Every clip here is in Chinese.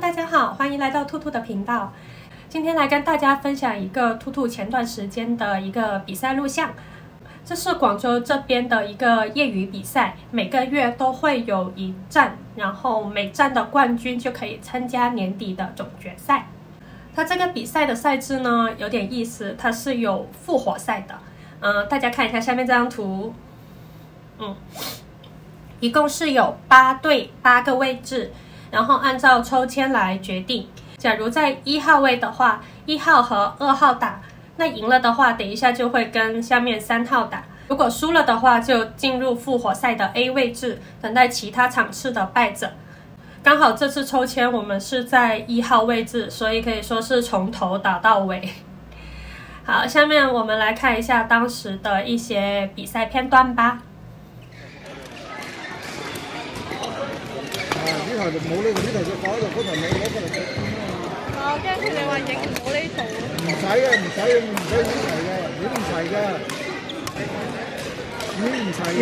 大家好，欢迎来到兔兔的频道。今天来跟大家分享一个兔兔前段时间的一个比赛录像。这是广州这边的一个业余比赛，每个月都会有一站，然后每站的冠军就可以参加年底的总决赛。它这个比赛的赛制呢有点意思，它是有复活赛的。嗯，大家看一下下面这张图，嗯，一共是有八队八个位置。然后按照抽签来决定。假如在一号位的话，一号和二号打，那赢了的话，等一下就会跟下面三号打。如果输了的话，就进入复活赛的 A 位置，等待其他场次的败者。刚好这次抽签我们是在一号位置，所以可以说是从头打到尾。好，下面我们来看一下当时的一些比赛片段吧。就冇呢个呢头就放喺度，嗰头你攞过嚟睇。我惊佢哋话影唔到呢度。唔使嘅，唔使唔使影齐嘅，影唔齐嘅，影唔齐嘅。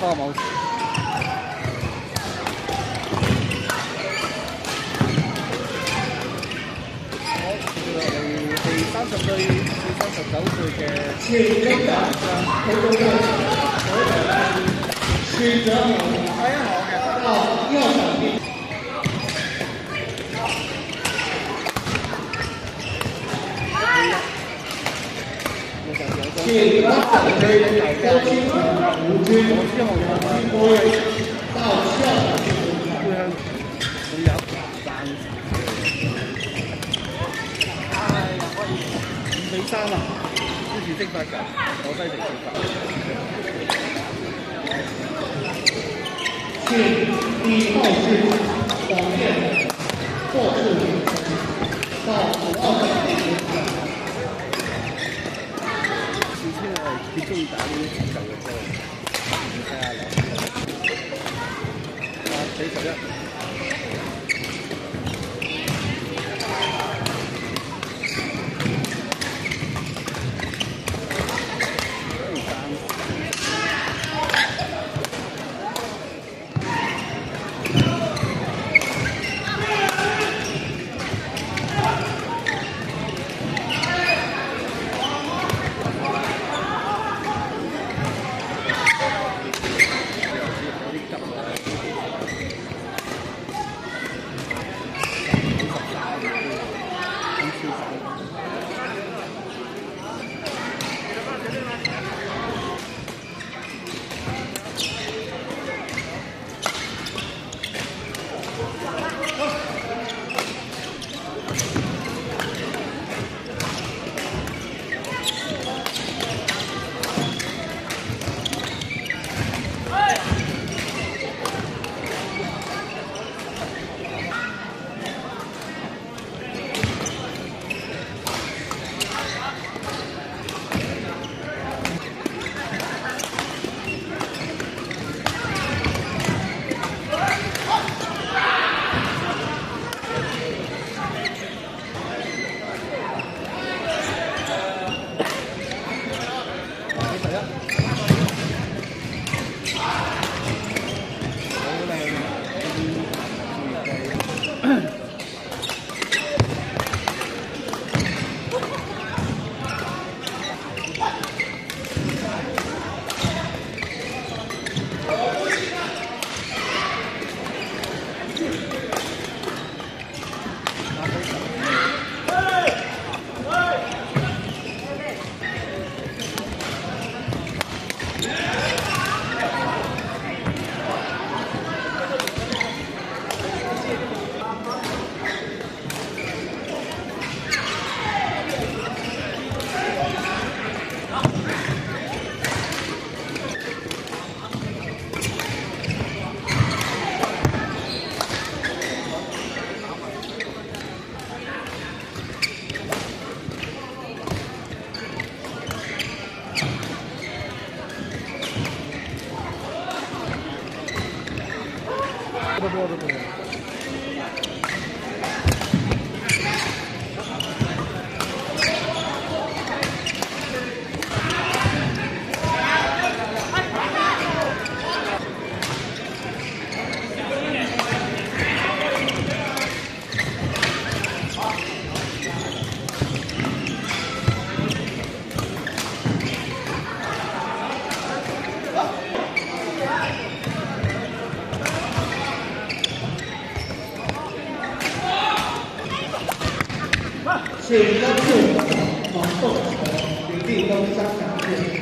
多冇。好，接落嚟第三十歲至三十九歲嘅前領導上，佢到嘅選長係一行嘅，哦，呢個上邊。请大家多清楚吴军归到校长会有三哎呀，五比三啊！支持蒸發㗎，我西城蒸發。请二是黄燕获至到五二佢中意打呢啲足球嘅波，睇下啦，啊，四十一。请关注黄凤城林立东香港店